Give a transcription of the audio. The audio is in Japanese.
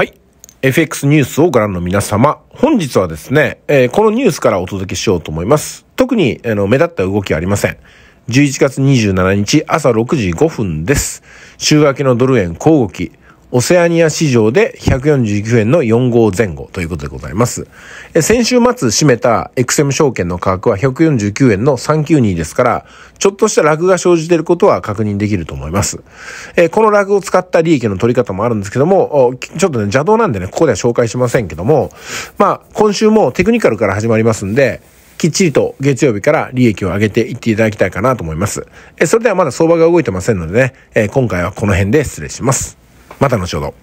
はい。FX ニュースをご覧の皆様、本日はですね、えー、このニュースからお届けしようと思います。特に、あの、目立った動きはありません。11月27日朝6時5分です。週明けのドル円小動き、オセアニア市場で149円の4号前後ということでございます。先週末締めた XM 証券の価格は149円の392ですから、ちょっとしたラグが生じていることは確認できると思います。このラグを使った利益の取り方もあるんですけども、ちょっとね、邪道なんでね、ここでは紹介しませんけども、まあ、今週もテクニカルから始まりますんで、きっちりと月曜日から利益を上げていっていただきたいかなと思います。それではまだ相場が動いてませんのでね、今回はこの辺で失礼します。また後ほど。